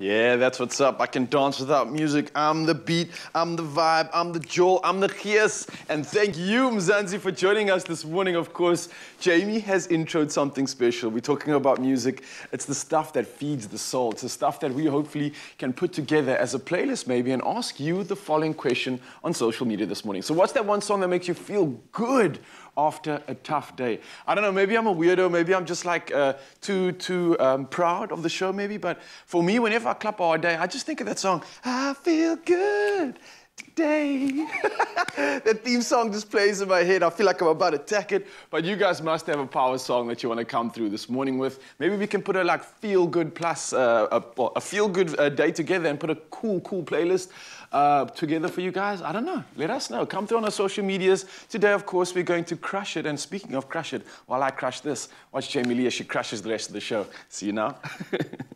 Yeah, that's what's up. I can dance without music. I'm the beat, I'm the vibe, I'm the jewel, I'm the gees. And thank you, Mzansi, for joining us this morning. Of course, Jamie has introed something special. We're talking about music. It's the stuff that feeds the soul. It's the stuff that we hopefully can put together as a playlist maybe and ask you the following question on social media this morning. So what's that one song that makes you feel good after a tough day. I don't know, maybe I'm a weirdo, maybe I'm just like uh, too, too um, proud of the show maybe, but for me, whenever I clap all day, I just think of that song, I feel good today. that theme song just plays in my head. I feel like I'm about to attack it, but you guys must have a power song that you want to come through this morning with. Maybe we can put a like feel good plus uh, a, a, feel good uh, day together and put a cool, cool playlist uh, together for you guys? I don't know. Let us know. Come through on our social medias. Today, of course, we're going to crush it. And speaking of crush it, while I crush this, watch Jamie Lee as she crushes the rest of the show. See you now.